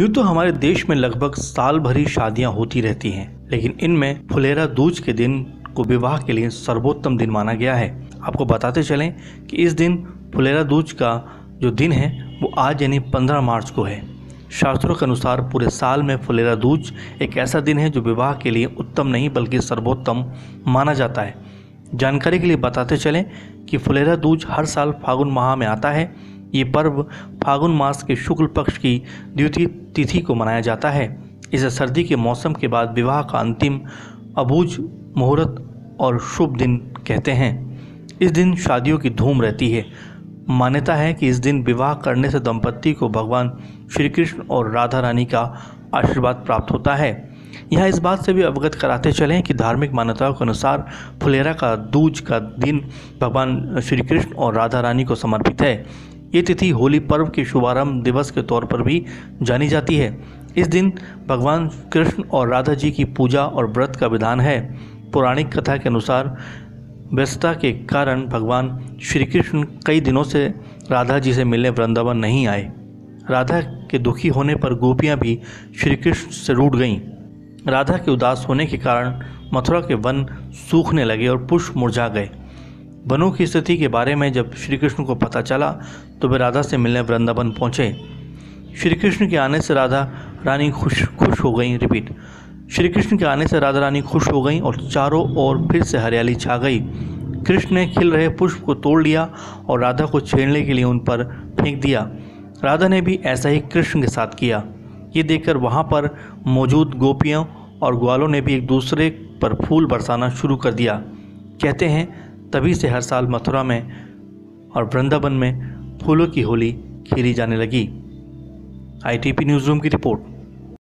यूँ तो हमारे देश में लगभग साल भरी शादियाँ होती रहती हैं, लेकिन इनमें फुलेरा दूज के दिन को विवाह के लिए सर्वोत्तम दिन माना गया है। आपको बताते चलें कि इस दिन फुलेरा दूज का जो दिन है, वो आज यानी 15 मार्च को है। शास्त्रों के अनुसार पूरे साल में फुलेरा दूज एक ऐसा दिन है जो विवाह के लिए उत्तम नहीं बल्कि सर्वोत्तम माना जाता है। जानकारी के लिए बताते चलें कि फुलेरा दूज हर साल फागुन माह में आता है ये पर्व फागुन मास के शुक्ल पक्ष की द्वितीय तिथि को मनाया जाता है। इसे सर्दी के मौसम के बाद विवाह का अंतिम अबूझ मुहूर्त और शुभ दिन कहते हैं। इस दिन शादियों की धूम रहती है। मान्यता है कि इस दिन विवाह करने से दंपत्ति को भगवान श्री कृष्ण और राधा रानी का आशीर्वाद प्राप्त होता है। यह इस बात से भी अवगत कराते चलें कि धार्मिक मान्यताओं के अनुसार फुलेरा का दूज का दिन भगवान श्री कृष्ण और राधा रानी को समर्पित है। ये तिथि होली पर्व के शुभारंभ दिवस के तौर पर भी जानी जाती है। इस दिन भगवान कृष्ण और राधा जी की पूजा और व्रत का विधान है। पौराणिक कथा के अनुसार व्यस्तता के कारण भगवान श्री कृष्ण कई दिनों से राधा जी से मिलने वृंदावन नहीं आए। राधा के दुखी होने पर गोपियाँ भी श्री कृष्ण से रूठ गईं। राधा के उदास होने के कारण मथुरा के वन सूखने लगे और पुष्प मुरझा गए। वनों की स्थिति के बारे में जब श्री कृष्ण को पता चला तो वे राधा से मिलने वृंदावन पहुँचे। श्री कृष्ण के आने से राधा रानी खुश खुश हो गई। रिपीट। श्री कृष्ण के आने से राधा रानी खुश हो गई और चारों ओर फिर से हरियाली छा गई। कृष्ण ने खिल रहे पुष्प को तोड़ लिया और राधा को छेड़ने के लिए उन पर फेंक दिया। राधा ने भी ऐसा ही कृष्ण के साथ किया। ये देखकर वहाँ पर मौजूद गोपियों और ग्वालों ने भी एक दूसरे पर फूल बरसाना शुरू कर दिया। कहते हैं तभी से हर साल मथुरा में और वृंदावन में फूलों की होली खेली जाने लगी। आईटीपी न्यूज़ रूम की रिपोर्ट।